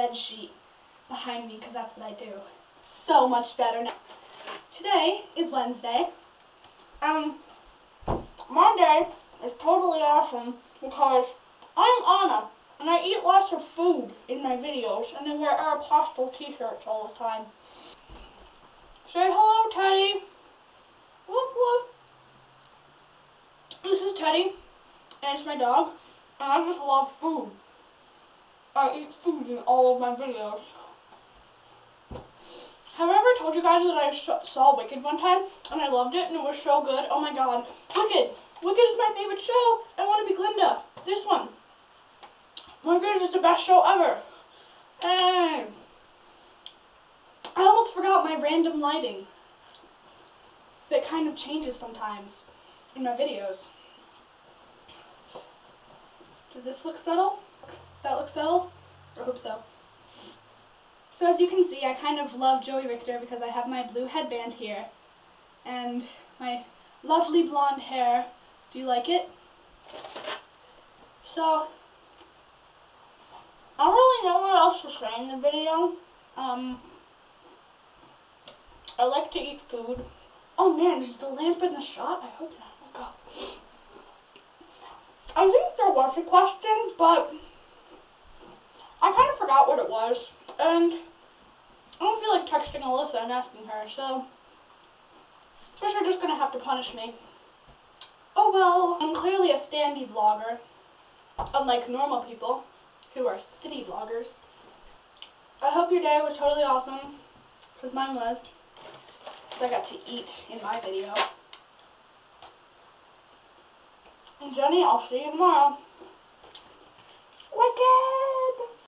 bed sheet behind me because that's what I do. So much better now. Today is Wednesday. Um, my day is totally awesome because I'm Anna and I eat lots of food in my videos and I wear our apostle t-shirts all the time. Say hello, Teddy. Woof woof. This is Teddy, and it's my dog, and I just love food. I eat food in all of my videos. Have I ever told you guys that I saw Wicked one time, and I loved it, and it was so good? Oh my god. Wicked! Wicked is my favorite show! I want to be Glinda. This one. Wicked is the best show ever. And I almost forgot my random lighting. That kind of changes sometimes in my videos. Does this look subtle? That looks subtle? So as you can see, I kind of love Joey Richter because I have my blue headband here. And my lovely blonde hair. Do you like it? So, I don't really know what else to say in the video. Um, I like to eat food. Oh man, is the lamp in the shot? I hope not. Oh god. I think there was a question, but I kind of forgot what it was. And I don't feel like texting Alyssa and asking her, so guess you're just gonna have to punish me. Oh well, I'm clearly a standy vlogger, unlike normal people who are city vloggers. I hope your day was totally awesome, because mine was. Cause I got to eat in my video. And Jenny, I'll see you tomorrow.